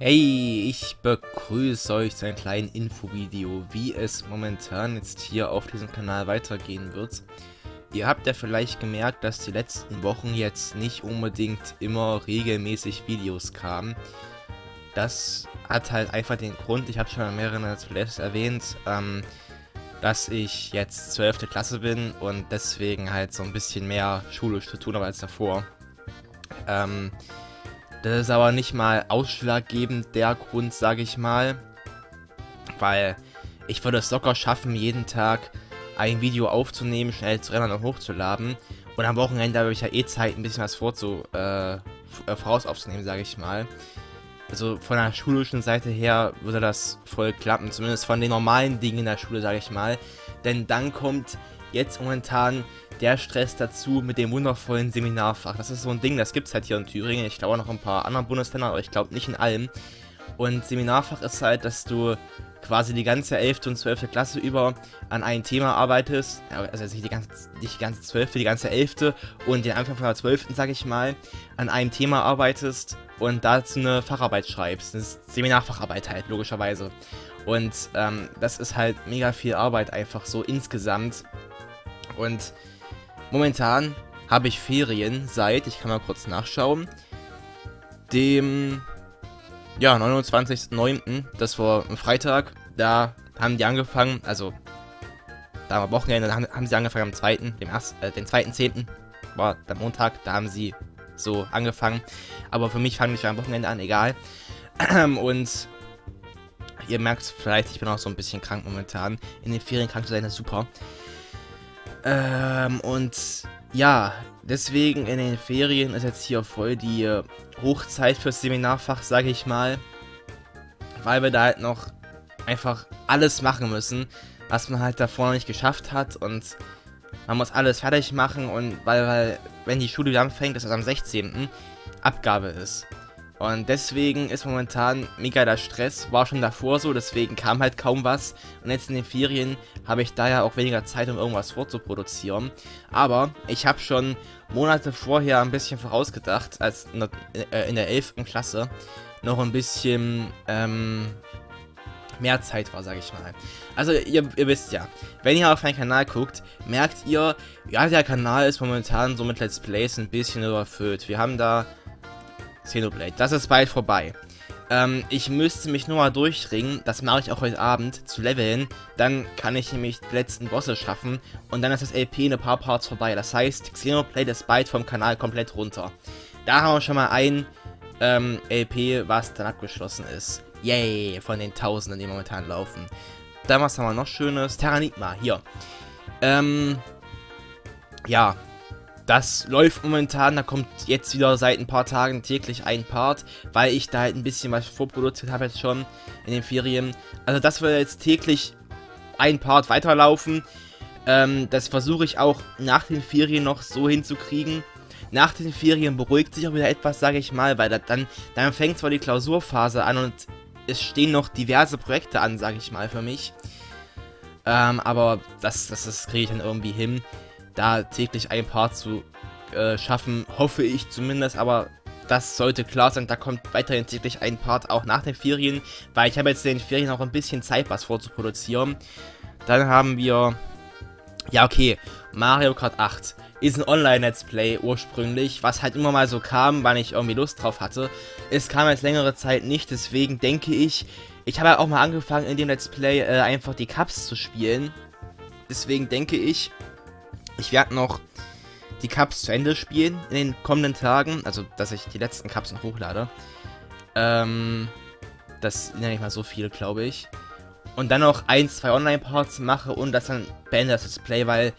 Hey, ich begrüße euch zu einem kleinen Infovideo, wie es momentan jetzt hier auf diesem Kanal weitergehen wird. Ihr habt ja vielleicht gemerkt, dass die letzten Wochen jetzt nicht unbedingt immer regelmäßig Videos kamen. Das hat halt einfach den Grund, ich habe schon an mehreren zuletzt erwähnt, ähm, dass ich jetzt 12. Klasse bin und deswegen halt so ein bisschen mehr schulisch zu tun habe als davor. Ähm, das ist aber nicht mal ausschlaggebend der Grund, sage ich mal. Weil ich würde es locker schaffen, jeden Tag ein Video aufzunehmen, schnell zu rennen und hochzuladen. Und am Wochenende habe ich ja eh Zeit, ein bisschen was vorzu, äh, äh, voraus aufzunehmen, sage ich mal. Also von der schulischen Seite her würde das voll klappen. Zumindest von den normalen Dingen in der Schule, sage ich mal. Denn dann kommt jetzt momentan der Stress dazu mit dem wundervollen Seminarfach. Das ist so ein Ding, das gibt es halt hier in Thüringen. Ich glaube noch ein paar anderen Bundesländern, aber ich glaube nicht in allem. Und Seminarfach ist halt, dass du quasi die ganze 11. und 12. Klasse über an ein Thema arbeitest. Also nicht die ganze, nicht die ganze 12., die ganze 11. und den Anfang von der 12., sage ich mal, an einem Thema arbeitest und dazu eine Facharbeit schreibst. Das ist Seminarfacharbeit halt, logischerweise. Und ähm, das ist halt mega viel Arbeit einfach so insgesamt. Und momentan habe ich Ferien seit, ich kann mal kurz nachschauen, dem, ja, 29.09., das war ein Freitag, da haben die angefangen, also, da war Wochenende, da haben, haben sie angefangen am 2., dem, ersten, äh, den 2.10., war der Montag, da haben sie so angefangen, aber für mich fangen die schon am Wochenende an, egal, und ihr merkt vielleicht, ich bin auch so ein bisschen krank momentan, in den Ferien krank zu sein, ist super, ähm, und ja, deswegen in den Ferien ist jetzt hier voll die Hochzeit fürs Seminarfach, sage ich mal. Weil wir da halt noch einfach alles machen müssen, was man halt davor noch nicht geschafft hat. Und man muss alles fertig machen und weil, weil wenn die Schule wieder anfängt, ist das am 16. Abgabe ist. Und deswegen ist momentan mega der Stress, war schon davor so, deswegen kam halt kaum was. Und jetzt in den Ferien habe ich daher auch weniger Zeit, um irgendwas vorzuproduzieren. Aber ich habe schon Monate vorher ein bisschen vorausgedacht, als in der, äh, in der 11. Klasse noch ein bisschen ähm, mehr Zeit war, sage ich mal. Also ihr, ihr, wisst ja, wenn ihr auf meinen Kanal guckt, merkt ihr, ja, der Kanal ist momentan so mit Let's Plays ein bisschen überfüllt. Wir haben da Xenoblade. Das ist bald vorbei. Ähm, ich müsste mich nur mal durchringen, das mache ich auch heute Abend, zu leveln. Dann kann ich nämlich die letzten Bosse schaffen und dann ist das LP in ein paar Parts vorbei. Das heißt, Xenoblade ist bald vom Kanal komplett runter. Da haben wir schon mal ein ähm, LP, was dann abgeschlossen ist. Yay, von den Tausenden, die momentan laufen. Dann was haben wir noch Schönes? Terranigma, hier. Ähm, ja, das läuft momentan, da kommt jetzt wieder seit ein paar Tagen täglich ein Part, weil ich da halt ein bisschen was vorproduziert habe jetzt schon in den Ferien. Also das wird jetzt täglich ein Part weiterlaufen. Ähm, das versuche ich auch nach den Ferien noch so hinzukriegen. Nach den Ferien beruhigt sich auch wieder etwas, sage ich mal, weil dann, dann fängt zwar die Klausurphase an und es stehen noch diverse Projekte an, sage ich mal, für mich. Ähm, aber das, das, das kriege ich dann irgendwie hin da täglich ein Part zu äh, schaffen, hoffe ich zumindest, aber das sollte klar sein, da kommt weiterhin täglich ein Part auch nach den Ferien, weil ich habe jetzt in den Ferien auch ein bisschen Zeit, was vorzuproduzieren. Dann haben wir, ja okay, Mario Kart 8 ist ein Online-Let's Play ursprünglich, was halt immer mal so kam, weil ich irgendwie Lust drauf hatte. Es kam jetzt längere Zeit nicht, deswegen denke ich, ich habe ja auch mal angefangen in dem Let's Play äh, einfach die Cups zu spielen. Deswegen denke ich, ich werde noch die Cups zu Ende spielen in den kommenden Tagen. Also, dass ich die letzten Cups noch hochlade. Ähm, das ja nicht mal so viele, glaube ich. Und dann noch ein, zwei Online-Parts mache und das dann beende das Display, weil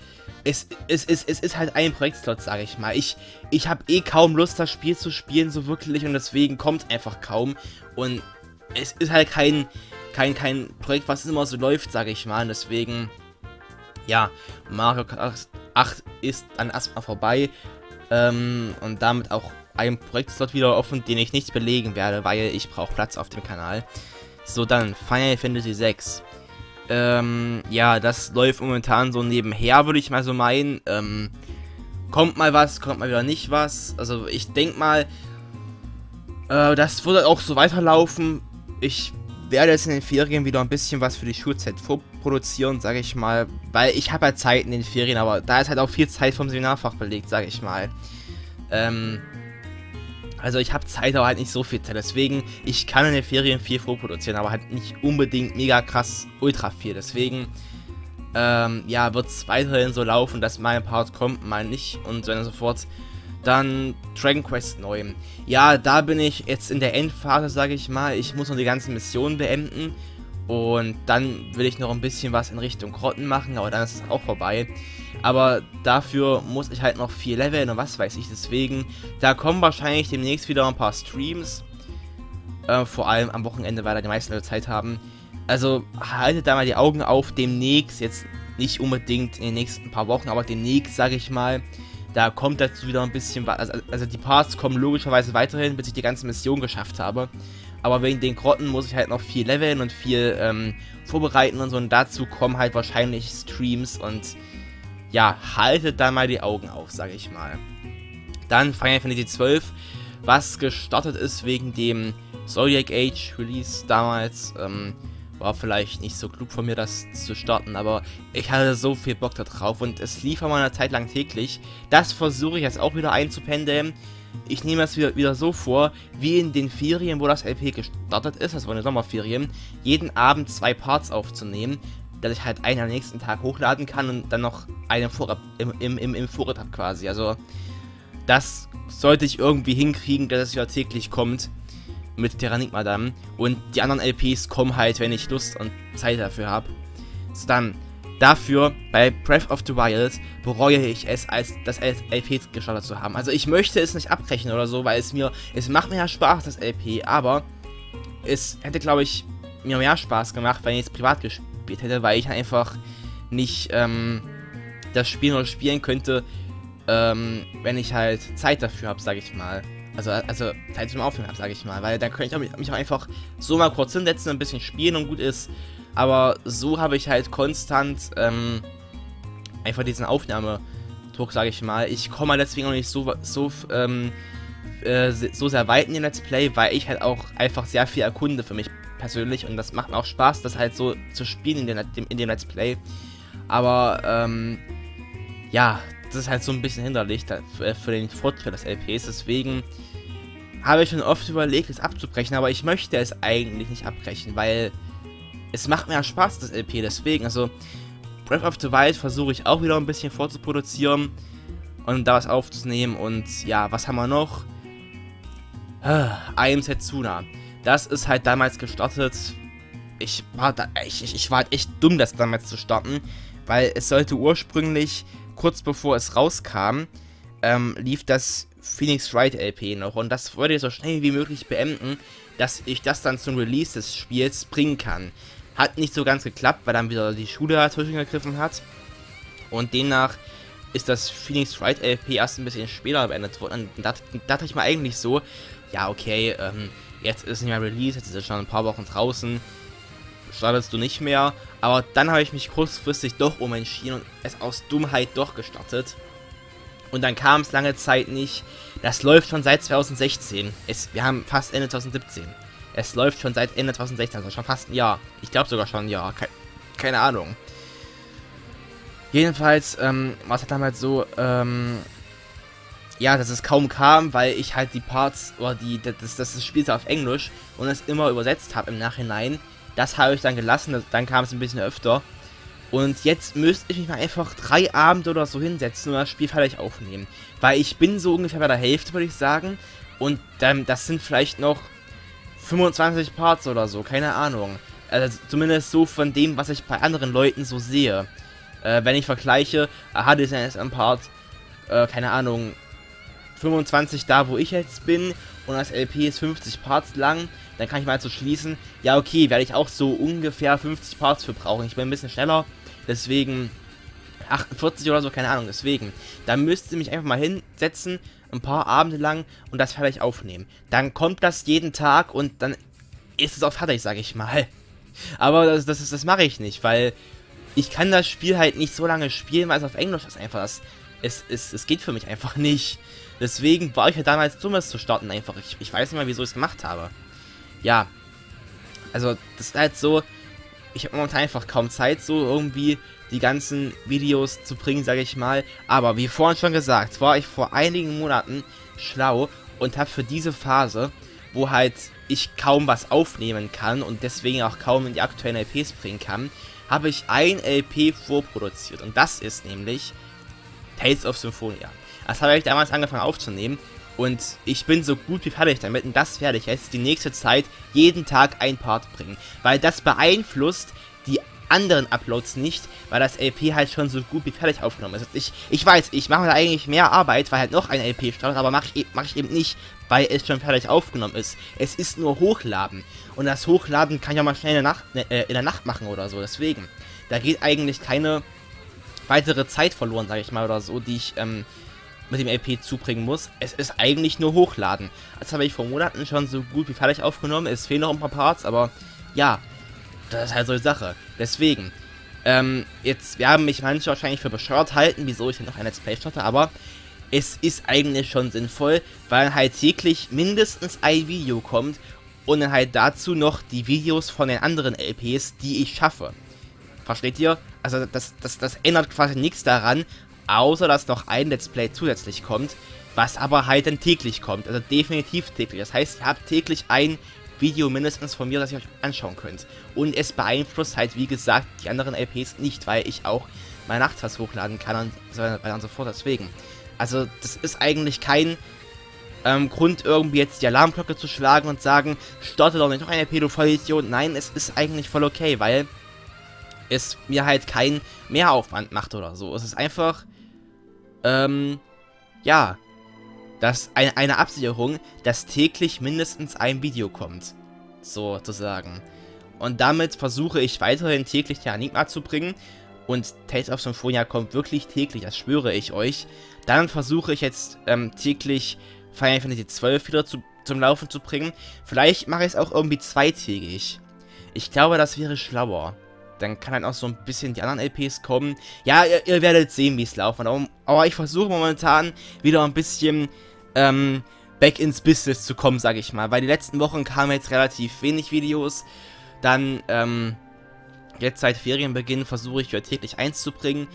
es, es, es, es ist halt ein Projektslot, sage ich mal. Ich, ich habe eh kaum Lust, das Spiel zu spielen, so wirklich, und deswegen kommt einfach kaum. Und es ist halt kein, kein, kein Projekt, was immer so läuft, sage ich mal. Und deswegen, ja, Mario Kart 8 ist dann erstmal vorbei. Ähm, und damit auch ein Projektslot wieder offen, den ich nicht belegen werde, weil ich brauche Platz auf dem Kanal. So, dann Final Fantasy 6. Ähm, ja, das läuft momentan so nebenher, würde ich mal so meinen. Ähm, kommt mal was, kommt mal wieder nicht was. Also ich denke mal, Äh, das wird auch so weiterlaufen. Ich werde jetzt in den Ferien wieder ein bisschen was für die Schulzeit vorproduzieren, sage ich mal. Weil ich habe halt Zeit in den Ferien, aber da ist halt auch viel Zeit vom Seminarfach belegt, sage ich mal. Ähm, also ich habe Zeit, aber halt nicht so viel Zeit. Deswegen, ich kann in den Ferien viel vorproduzieren, aber halt nicht unbedingt mega krass ultra viel. Deswegen, ähm, ja, wird es weiterhin so laufen, dass mein Part kommt, mal nicht und so weiter und so fort. Dann Dragon Quest 9. Ja, da bin ich jetzt in der Endphase, sage ich mal. Ich muss noch die ganzen Missionen beenden. Und dann will ich noch ein bisschen was in Richtung Grotten machen, aber dann ist es auch vorbei. Aber dafür muss ich halt noch viel leveln und was weiß ich. Deswegen, da kommen wahrscheinlich demnächst wieder ein paar Streams. Äh, vor allem am Wochenende, weil da die meisten Leute Zeit haben. Also haltet da mal die Augen auf. Demnächst, jetzt nicht unbedingt in den nächsten paar Wochen, aber demnächst, sage ich mal, da kommt dazu wieder ein bisschen was. Also, also die Parts kommen logischerweise weiterhin, bis ich die ganze Mission geschafft habe. Aber wegen den Grotten muss ich halt noch viel leveln und viel ähm, vorbereiten und so. Und dazu kommen halt wahrscheinlich Streams und ja, haltet da mal die Augen auf, sage ich mal. Dann Final Fantasy XII, was gestartet ist wegen dem Zodiac Age Release damals. Ähm, war vielleicht nicht so klug von mir, das zu starten, aber ich hatte so viel Bock da drauf und es lief mal eine Zeit lang täglich. Das versuche ich jetzt auch wieder einzupendeln. Ich nehme es wieder, wieder so vor, wie in den Ferien, wo das LP gestartet ist, also in den Sommerferien, jeden Abend zwei Parts aufzunehmen, dass ich halt einen am nächsten Tag hochladen kann und dann noch einen Vorrat, im, im, im, im Vorrat habe quasi. Also das sollte ich irgendwie hinkriegen, dass es wieder täglich kommt mit Terranigma dann. Und die anderen LPs kommen halt, wenn ich Lust und Zeit dafür habe. So, dann dafür bei Breath of the Wild bereue ich es, als das LP gestartet zu haben. Also ich möchte es nicht abbrechen oder so, weil es mir, es macht mir ja Spaß, das LP, aber es hätte, glaube ich, mir mehr Spaß gemacht, wenn ich es privat gespielt hätte, weil ich einfach nicht ähm, das Spiel nur spielen könnte, ähm, wenn ich halt Zeit dafür habe, sage ich mal. Also, also Zeit zum Aufnehmen habe, sage ich mal. Weil dann könnte ich mich auch einfach so mal kurz hinsetzen, ein bisschen spielen und gut ist. Aber so habe ich halt konstant ähm, einfach diesen Aufnahmedruck, sage ich mal. Ich komme halt deswegen auch nicht so, so, ähm, äh, so sehr weit in den Let's Play, weil ich halt auch einfach sehr viel erkunde für mich persönlich. Und das macht mir auch Spaß, das halt so zu spielen in, den, in dem Let's Play. Aber, ähm, ja, das ist halt so ein bisschen hinderlich für, für den Fortschritt des LPs. Deswegen habe ich schon oft überlegt, es abzubrechen, aber ich möchte es eigentlich nicht abbrechen, weil es macht mir ja Spaß, das LP. Deswegen, also Breath of the Wild versuche ich auch wieder ein bisschen vorzuproduzieren und da was aufzunehmen. Und ja, was haben wir noch? I am Setsuna. Das ist halt damals gestartet. Ich war da, ich, ich war halt echt dumm, das damals zu starten, weil es sollte ursprünglich kurz bevor es rauskam, ähm, lief das Phoenix Wright LP noch und das wollte ich so schnell wie möglich beenden, dass ich das dann zum Release des Spiels bringen kann. Hat nicht so ganz geklappt, weil dann wieder die Schule dazwischen gegriffen hat und demnach ist das Phoenix Wright LP erst ein bisschen später beendet worden. Und da dachte ich mir eigentlich so, ja okay, ähm, jetzt ist es nicht mehr Release, jetzt ist es schon ein paar Wochen draußen, startest du nicht mehr. Aber dann habe ich mich kurzfristig doch umentschieden und es aus Dummheit doch gestartet. Und dann kam es lange Zeit nicht. Das läuft schon seit 2016. Es, wir haben fast Ende 2017. Es läuft schon seit Ende 2016, also schon fast ein Jahr. Ich glaube sogar schon ein Jahr. Ke keine Ahnung. Jedenfalls ähm, war es halt damals so, ähm, ja, dass es kaum kam, weil ich halt die Parts oder die, das, das, Spiel auf Englisch und es immer übersetzt habe im Nachhinein. Das habe ich dann gelassen, dann kam es ein bisschen öfter. Und jetzt müsste ich mich mal einfach drei Abende oder so hinsetzen und das Spiel vielleicht aufnehmen. Weil ich bin so ungefähr bei der Hälfte, würde ich sagen. Und dann, das sind vielleicht noch 25 Parts oder so, keine Ahnung. Also zumindest so von dem, was ich bei anderen Leuten so sehe. Äh, wenn ich vergleiche, aha, das ist ein Part, äh, keine Ahnung, 25 da, wo ich jetzt bin und das LP ist 50 Parts lang, dann kann ich mal so schließen, ja okay, werde ich auch so ungefähr 50 Parts für brauchen. Ich bin ein bisschen schneller, deswegen 48 oder so, keine Ahnung, deswegen. Da müsst ihr mich einfach mal hinsetzen, ein paar Abende lang und das vielleicht aufnehmen. Dann kommt das jeden Tag und dann ist es auch fertig, sage ich mal. Aber das, das, das mache ich nicht, weil ich kann das Spiel halt nicht so lange spielen, weil es auf Englisch ist einfach. Das es, es, es geht für mich einfach nicht. Deswegen war ich ja damals dumm, es zu starten einfach. Ich, ich weiß nicht mal, wieso ich es gemacht habe. Ja. Also, das ist halt so, ich habe momentan einfach kaum Zeit, so irgendwie die ganzen Videos zu bringen, sage ich mal. Aber wie vorhin schon gesagt, war ich vor einigen Monaten schlau und habe für diese Phase, wo halt ich kaum was aufnehmen kann und deswegen auch kaum in die aktuellen LPs bringen kann, habe ich ein LP vorproduziert. Und das ist nämlich Tales of Symphonia. Das habe ich damals angefangen aufzunehmen und ich bin so gut wie fertig damit und das werde ich jetzt die nächste Zeit jeden Tag ein Part bringen. Weil das beeinflusst die anderen Uploads nicht, weil das LP halt schon so gut wie fertig aufgenommen ist. Ich, ich weiß, ich mache da eigentlich mehr Arbeit, weil halt noch ein LP startet, aber mache ich, mach ich eben nicht, weil es schon fertig aufgenommen ist. Es ist nur Hochladen. Und das Hochladen kann ich auch mal schnell in der Nacht, äh, in der Nacht machen oder so. Deswegen, da geht eigentlich keine weitere Zeit verloren, sage ich mal, oder so, die ich ähm, mit dem LP zubringen muss. Es ist eigentlich nur Hochladen. Das habe ich vor Monaten schon so gut wie fertig aufgenommen. Es fehlen noch ein paar Parts, aber ja, das ist halt so eine Sache. Deswegen, ähm, jetzt werden mich manche wahrscheinlich für bescheuert halten, wieso ich denn noch ein Let's Play starte, aber es ist eigentlich schon sinnvoll, weil halt täglich mindestens ein Video kommt und dann halt dazu noch die Videos von den anderen LPs, die ich schaffe. Versteht ihr? Also das, das, das ändert quasi nichts daran, außer dass noch ein Let's Play zusätzlich kommt, was aber halt dann täglich kommt. Also definitiv täglich. Das heißt, ihr habt täglich ein Video mindestens von mir, das ihr euch anschauen könnt. Und es beeinflusst halt, wie gesagt, die anderen LPs nicht, weil ich auch meine Nachtfass hochladen kann und so weiter und so fort. Deswegen. Also, das ist eigentlich kein ähm, Grund, irgendwie jetzt die Alarmglocke zu schlagen und sagen, starte doch nicht noch eine Pädophilie. Nein, es ist eigentlich voll okay, weil es mir halt keinen Mehraufwand macht oder so. Es ist einfach, ähm, ja, dass eine, eine Absicherung, dass täglich mindestens ein Video kommt. Sozusagen. Und damit versuche ich weiterhin täglich die Enigma zu bringen. Und Tales of Symphonia kommt wirklich täglich, das schwöre ich euch. Dann versuche ich jetzt ähm, täglich Final Fantasy 12 wieder zu, zum Laufen zu bringen. Vielleicht mache ich es auch irgendwie zweitägig. Ich glaube, das wäre schlauer. Dann kann halt auch so ein bisschen die anderen LPs kommen. Ja, ihr, ihr werdet sehen, wie es laufen. Aber, aber, ich versuche momentan wieder ein bisschen ähm, back ins Business zu kommen, sage ich mal. Weil die letzten Wochen kamen jetzt relativ wenig Videos. Dann, ähm, jetzt seit Ferienbeginn versuche ich wieder täglich eins zu bringen.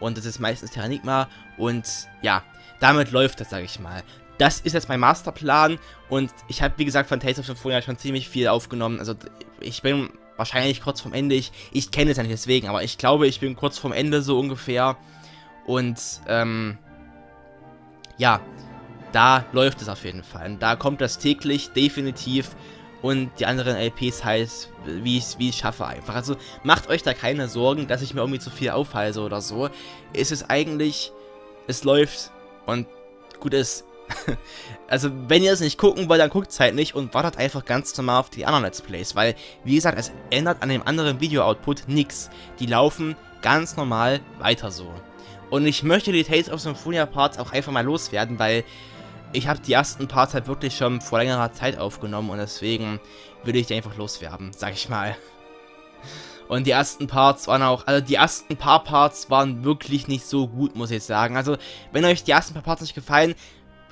Und das ist meistens Terranigma. Und ja, damit läuft das, sage ich mal. Das ist jetzt mein Masterplan. Und ich habe, wie gesagt, von Tales of Symphonia schon ziemlich viel aufgenommen. Also ich bin wahrscheinlich kurz vorm Ende. Ich, ich kenne es ja nicht deswegen, aber ich glaube, ich bin kurz vorm Ende so ungefähr. Und, ähm, ja, da läuft es auf jeden Fall. Und da kommt das täglich definitiv. Und die anderen LPs heißt, wie ich es schaffe einfach. Also macht euch da keine Sorgen, dass ich mir irgendwie zu viel aufhalte oder so. Es ist eigentlich, es läuft und gut ist. also, wenn ihr es nicht gucken wollt, dann guckt es halt nicht und wartet einfach ganz normal auf die anderen Let's Plays, weil, wie gesagt, es ändert an dem anderen Video-Output nichts. Die laufen ganz normal weiter so. Und ich möchte die Tales of Symphonia Parts auch einfach mal loswerden, weil ich habe die ersten Parts halt wirklich schon vor längerer Zeit aufgenommen und deswegen will ich die einfach loswerden, sag ich mal. Und die ersten Parts waren auch, also die ersten paar Parts waren wirklich nicht so gut, muss ich sagen. Also, wenn euch die ersten paar Parts nicht gefallen,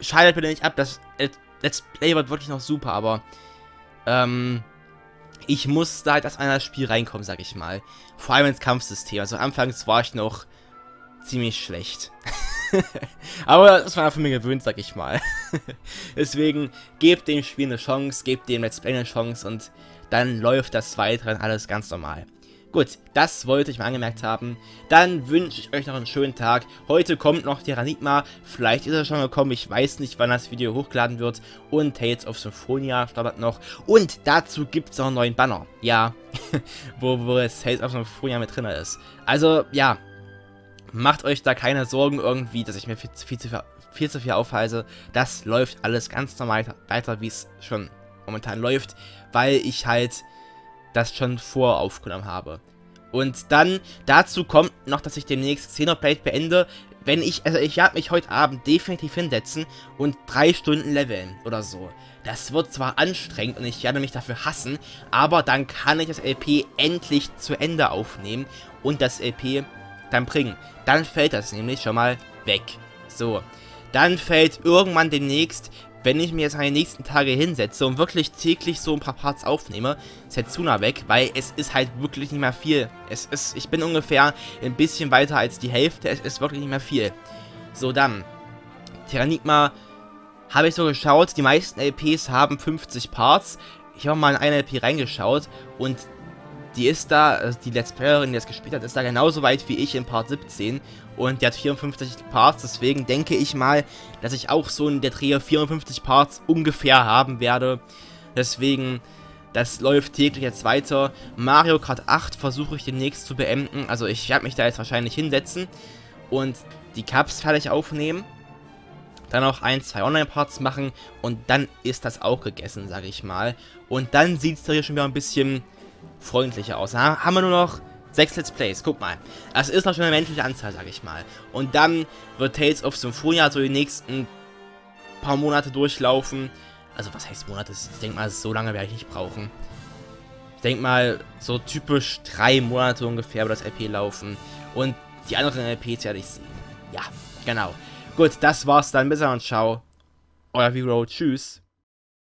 schaltet bitte nicht ab. Das Let's Play wird wirklich noch super, aber ähm, ich musste halt erst in das Spiel reinkommen, sag ich mal. Vor allem ins Kampfsystem. Also anfangs war ich noch ziemlich schlecht. aber das war für mich gewöhnt, sag ich mal. Deswegen gebt dem Spiel eine Chance, gebt dem Let's Play eine Chance und dann läuft das weiter alles ganz normal. Gut, das wollte ich mal angemerkt haben. Dann wünsche ich euch noch einen schönen Tag. Heute kommt noch Terranigma. Vielleicht ist er schon gekommen. Ich weiß nicht, wann das Video hochgeladen wird. Und Tales of Symphonia startet noch. Und dazu gibt es noch einen neuen Banner. Ja, wo, wo es Tales of Symphonia mit drin ist. Also, ja. Macht euch da keine Sorgen irgendwie, dass ich mir viel, viel, zu, viel zu viel aufhalte. Das läuft alles ganz normal weiter, wie es schon momentan läuft. Weil ich halt das schon voraufgenommen habe. Und dann dazu kommt noch, dass ich demnächst Xenoblade beende, wenn ich, also ich werde mich heute Abend definitiv hinsetzen und drei Stunden leveln oder so. Das wird zwar anstrengend und ich werde mich dafür hassen, aber dann kann ich das LP endlich zu Ende aufnehmen und das LP dann bringen. Dann fällt das nämlich schon mal weg. So, dann fällt irgendwann demnächst, wenn ich mir jetzt an die nächsten Tage hinsetze und wirklich täglich so ein paar Parts aufnehme, Setsuna weg, weil es ist halt wirklich nicht mehr viel. Es ist, ich bin ungefähr ein bisschen weiter als die Hälfte, es ist wirklich nicht mehr viel. So, dann, Terranigma habe ich so geschaut, die meisten LPs haben 50 Parts. Ich habe mal in eine LP reingeschaut und die ist da, also die Let's Playerin, die das gespielt hat, ist da genauso weit wie ich in Part 17 und die hat 54 Parts, deswegen denke ich mal, dass ich auch so in der Dreh 54 Parts ungefähr haben werde. Deswegen, das läuft täglich jetzt weiter. Mario Kart 8 versuche ich demnächst zu beenden, also ich werde mich da jetzt wahrscheinlich hinsetzen und die Cups fertig aufnehmen. Dann auch ein, zwei Online-Parts machen und dann ist das auch gegessen, sage ich mal. Und dann sieht es da hier schon wieder ein bisschen freundlicher aus. Da haben wir nur noch sechs Let's Plays, guck mal. Das ist noch schon eine menschliche Anzahl, sag ich mal. Und dann wird Tales of Symphonia so die nächsten paar Monate durchlaufen. Also was heißt Monate? Ich denke mal, so lange werde ich nicht brauchen. Ich denke mal, so typisch drei Monate ungefähr wird das LP laufen. Und die anderen LPs werde ich sehen. Ja, genau. Gut, das war's dann. Bis dann und ciao. Euer V-Road. Tschüss.